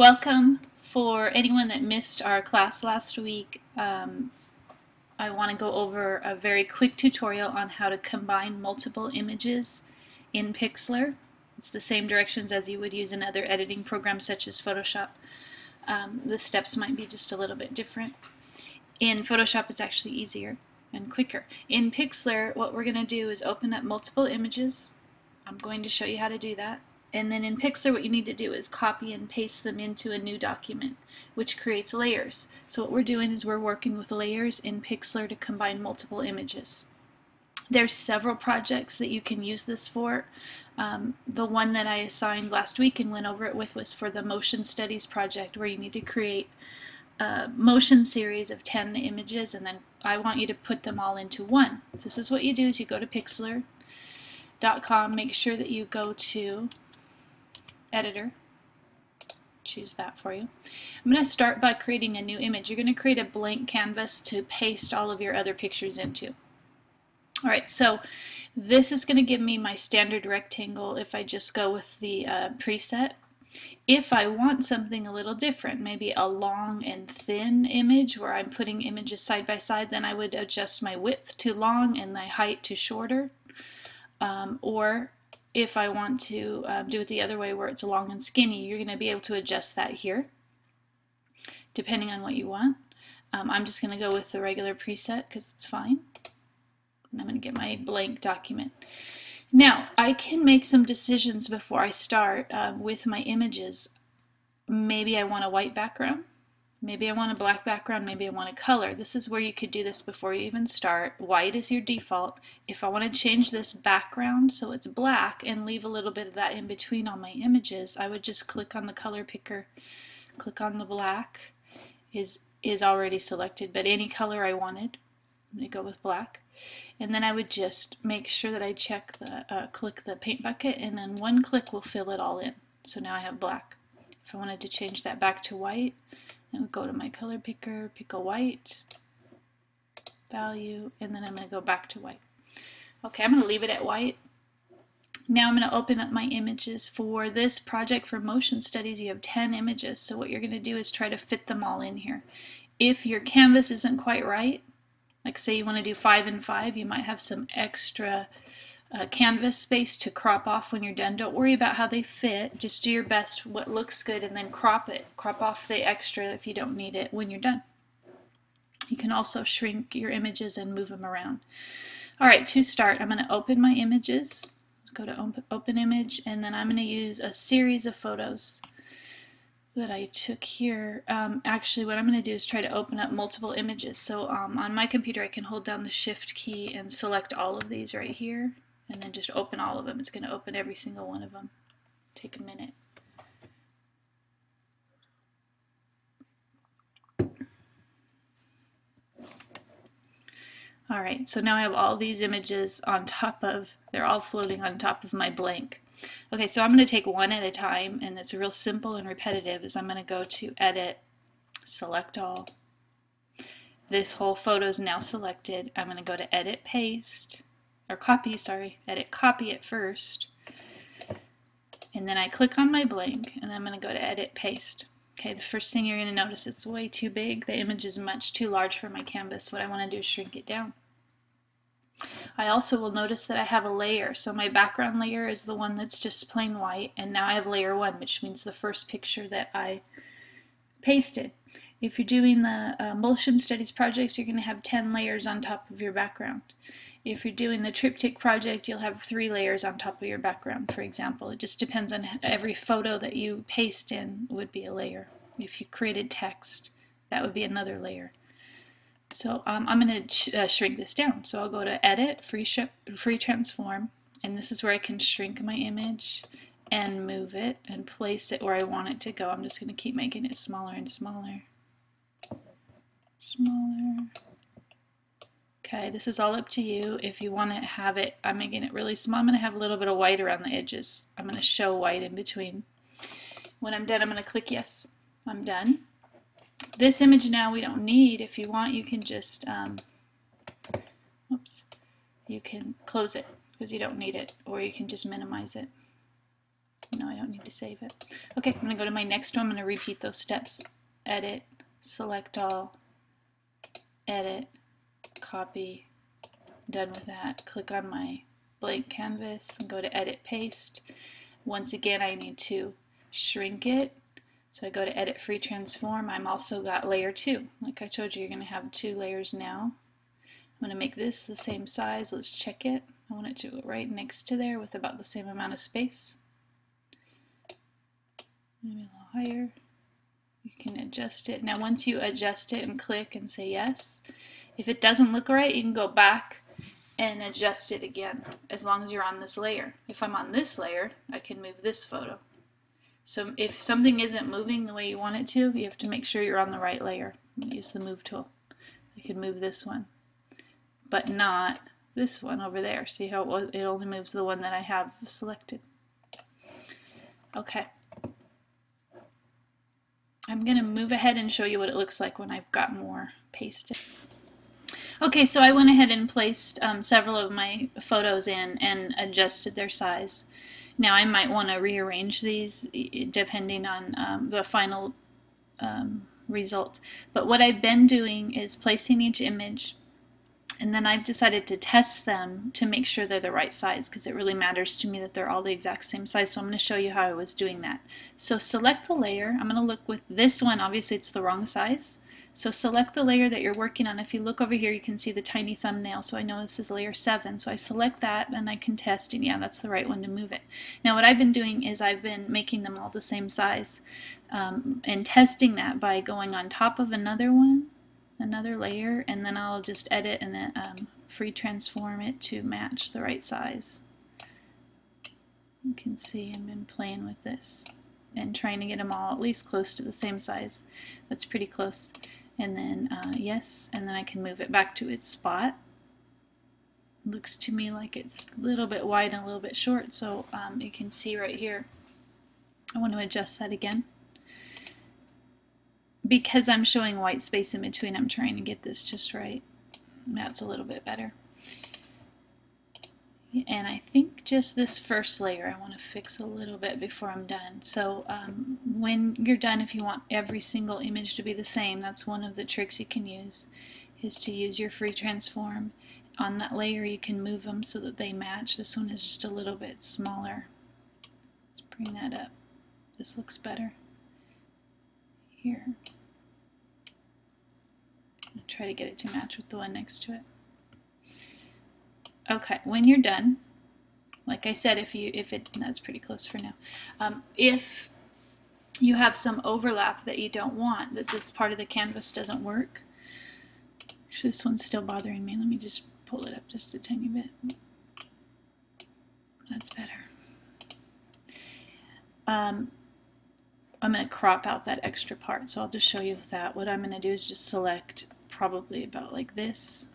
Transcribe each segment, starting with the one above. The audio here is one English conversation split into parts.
Welcome. For anyone that missed our class last week, um, I want to go over a very quick tutorial on how to combine multiple images in Pixlr. It's the same directions as you would use in other editing programs such as Photoshop. Um, the steps might be just a little bit different. In Photoshop it's actually easier and quicker. In Pixlr what we're going to do is open up multiple images. I'm going to show you how to do that. And then in Pixlr what you need to do is copy and paste them into a new document, which creates layers. So what we're doing is we're working with layers in Pixlr to combine multiple images. There's several projects that you can use this for. Um, the one that I assigned last week and went over it with was for the Motion Studies project where you need to create a motion series of 10 images and then I want you to put them all into one. So this is what you do is you go to pixlr.com, make sure that you go to editor. Choose that for you. I'm going to start by creating a new image. You're going to create a blank canvas to paste all of your other pictures into. Alright, so this is going to give me my standard rectangle if I just go with the uh, preset. If I want something a little different, maybe a long and thin image where I'm putting images side by side, then I would adjust my width to long and my height to shorter. Um, or if I want to um, do it the other way where it's long and skinny, you're going to be able to adjust that here depending on what you want. Um, I'm just going to go with the regular preset because it's fine. And I'm going to get my blank document. Now, I can make some decisions before I start um, with my images. Maybe I want a white background. Maybe I want a black background, maybe I want a color. This is where you could do this before you even start. White is your default. If I want to change this background so it's black and leave a little bit of that in between on my images, I would just click on the color picker, click on the black, is, is already selected, but any color I wanted, I'm going to go with black. And then I would just make sure that I check the, uh, click the paint bucket and then one click will fill it all in. So now I have black. If I wanted to change that back to white, and go to my color picker, pick a white value, and then I'm going to go back to white. Okay, I'm going to leave it at white. Now I'm going to open up my images. For this project for motion studies, you have 10 images. So what you're going to do is try to fit them all in here. If your canvas isn't quite right, like say you want to do 5 and 5, you might have some extra uh, canvas space to crop off when you're done. Don't worry about how they fit. Just do your best what looks good and then crop it. Crop off the extra if you don't need it when you're done. You can also shrink your images and move them around. Alright, to start, I'm going to open my images. Go to open image and then I'm going to use a series of photos that I took here. Um, actually, what I'm going to do is try to open up multiple images. So um, on my computer, I can hold down the Shift key and select all of these right here and then just open all of them. It's going to open every single one of them. Take a minute. Alright, so now I have all these images on top of, they're all floating on top of my blank. Okay, so I'm going to take one at a time, and it's real simple and repetitive, is I'm going to go to Edit, Select All. This whole photo is now selected. I'm going to go to Edit, Paste, or copy, sorry, edit copy it first. And then I click on my blank and I'm going to go to edit paste. Okay, the first thing you're going to notice it's way too big. The image is much too large for my canvas. What I want to do is shrink it down. I also will notice that I have a layer. So my background layer is the one that's just plain white and now I have layer 1 which means the first picture that I pasted. If you're doing the uh, motion studies projects you're going to have 10 layers on top of your background. If you're doing the triptych project, you'll have three layers on top of your background, for example. It just depends on every photo that you paste in would be a layer. If you created text, that would be another layer. So um, I'm going to sh uh, shrink this down. So I'll go to Edit, Free, ship, free Transform, and this is where I can shrink my image and move it and place it where I want it to go. I'm just going to keep making it smaller and smaller. Smaller. Okay, this is all up to you. If you want to have it, I'm making it really small. I'm going to have a little bit of white around the edges. I'm going to show white in between. When I'm done, I'm going to click yes. I'm done. This image now we don't need. If you want, you can just, um, oops, you can close it because you don't need it, or you can just minimize it. No, I don't need to save it. Okay, I'm going to go to my next one. I'm going to repeat those steps. Edit, select all, edit, copy. Done with that. Click on my blank canvas and go to edit paste. Once again, I need to shrink it. So I go to edit free transform. I'm also got layer two. Like I told you, you're going to have two layers now. I'm going to make this the same size. Let's check it. I want it to go right next to there with about the same amount of space. Maybe a little higher. You can adjust it. Now once you adjust it and click and say yes, if it doesn't look right, you can go back and adjust it again as long as you're on this layer. If I'm on this layer, I can move this photo. So if something isn't moving the way you want it to, you have to make sure you're on the right layer. Use the move tool. I can move this one, but not this one over there. See how it, it only moves the one that I have selected. Okay. I'm going to move ahead and show you what it looks like when I've got more pasted. Okay, so I went ahead and placed um, several of my photos in and adjusted their size. Now I might want to rearrange these depending on um, the final um, result. But what I've been doing is placing each image and then I've decided to test them to make sure they're the right size because it really matters to me that they're all the exact same size. So I'm going to show you how I was doing that. So select the layer. I'm going to look with this one. Obviously it's the wrong size. So select the layer that you're working on. If you look over here, you can see the tiny thumbnail. So I know this is layer 7. So I select that and I can test, and yeah, that's the right one to move it. Now what I've been doing is I've been making them all the same size um, and testing that by going on top of another one another layer and then I'll just edit and then um, free transform it to match the right size. You can see I've been playing with this and trying to get them all at least close to the same size. That's pretty close. And then uh, yes, and then I can move it back to its spot. Looks to me like it's a little bit wide and a little bit short, so um, you can see right here. I want to adjust that again because I'm showing white space in between, I'm trying to get this just right. That's a little bit better. And I think just this first layer I want to fix a little bit before I'm done. So um, when you're done, if you want every single image to be the same, that's one of the tricks you can use, is to use your free transform. On that layer you can move them so that they match. This one is just a little bit smaller. Let's bring that up. This looks better. Here try to get it to match with the one next to it. Okay, when you're done, like I said, if you if it that's pretty close for now. Um, if you have some overlap that you don't want, that this part of the canvas doesn't work. Actually, this one's still bothering me. Let me just pull it up just a tiny bit. That's better. Um, I'm going to crop out that extra part, so I'll just show you that. What I'm going to do is just select probably about like this.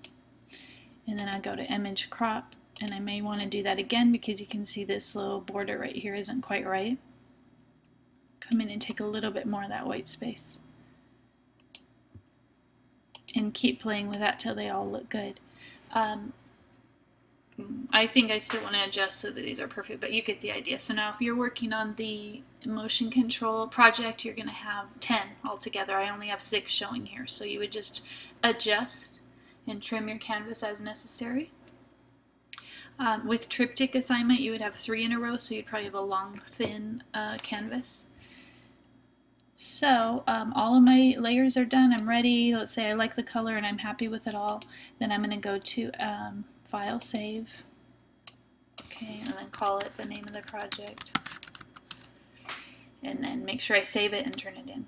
And then I go to image crop and I may want to do that again because you can see this little border right here isn't quite right. Come in and take a little bit more of that white space. And keep playing with that till they all look good. Um, I think I still want to adjust so that these are perfect, but you get the idea. So now if you're working on the motion control project, you're going to have 10 altogether. I only have 6 showing here, so you would just adjust and trim your canvas as necessary. Um, with triptych assignment, you would have three in a row, so you'd probably have a long, thin uh, canvas. So um, all of my layers are done. I'm ready. Let's say I like the color and I'm happy with it all. Then I'm going to go to um, File, Save. Okay, and then call it the name of the project. And then make sure I save it and turn it in.